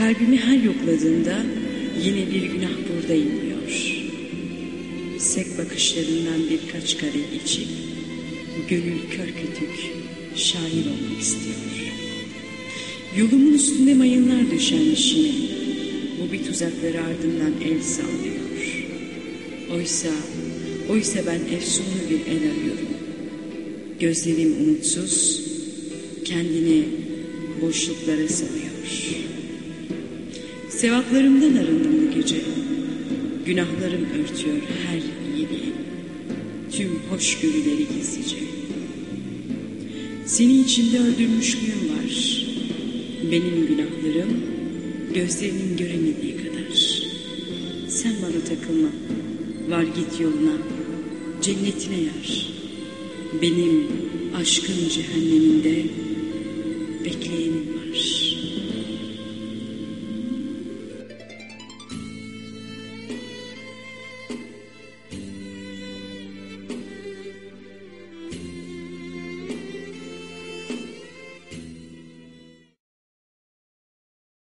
Kalbimi her yokladığında yine bir günah buradayım diyor. Sek bakışlarından birkaç kadeh içip gönül kör kütük şair olmak istiyor. Yolumun üstünde mayınlar döşenmiş yine. Bu bir tuzakları ardından el sallıyor. Oysa, oysa ben efsunlu bir el arıyorum. Gözlerim umutsuz, kendini boşluklara sarıyor. Sevaplarımdan arındım bu gece. Günahlarım örtüyor her yeni. Tüm hoşgörüleri gizlice. Seni içimde öldürmüşlüğüm var. Benim günahlarım gözlerinin göremediği kadar. Sen bana takılma. Var git yoluna. Cennetine yar. Benim aşkın cehenneminde bekleyenim var.''